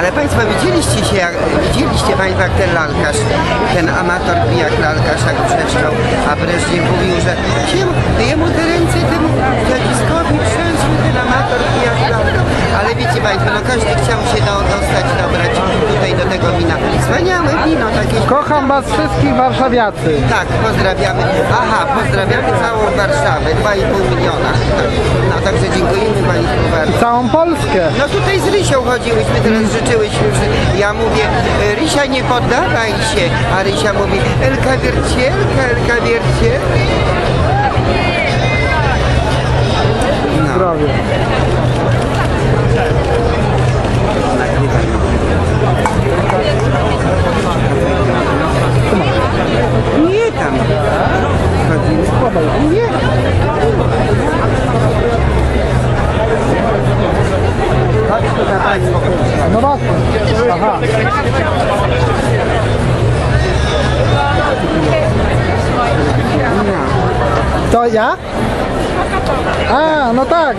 Ale Państwo widzieliście się, jak, widzieliście Państwo jak ten lalkarz, ten amator pijak lalkarz jak wrzeszczał, a Breżniew mówił, że jemu, jemu te ręce temu zaciskowi trzęsły ten amator pijak lalkarz. Ale wiecie Państwo, no każdy chciał się do, dostać, dobrać tutaj do tego wina. Wspaniałe wino, takie Kocham was wszystkich warszawiacy. tak, pozdrawiamy. Aha, pozdrawiamy całą Warszawę, 2,5 miliona. Także dziękujemy Państwu bardzo. Całą Polskę. No tutaj z Rysią chodziłyśmy, teraz życzyłyśmy. że- Ja mówię, Rysia nie poddawaj się, a Rysia mówi, Elka wiercielka, Elka wiercielka. No, Zdrowie. Ano ba? Aha. To ja? A, no tak.